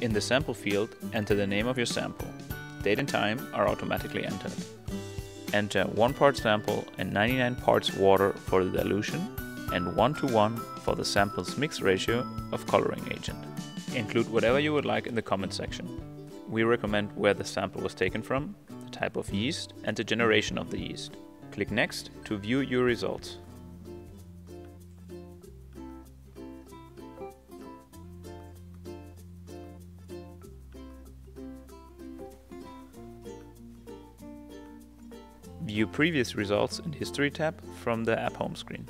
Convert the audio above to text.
In the sample field, enter the name of your sample. Date and time are automatically entered. Enter 1 part sample and 99 parts water for the dilution and 1 to 1 for the sample's mix ratio of coloring agent. Include whatever you would like in the comment section. We recommend where the sample was taken from, the type of yeast, and the generation of the yeast. Click Next to view your results. View previous results in History tab from the app home screen.